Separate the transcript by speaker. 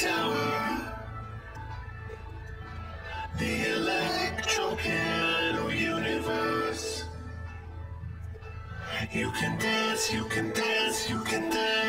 Speaker 1: tower. The electro piano universe. You can dance, you can dance, you can dance.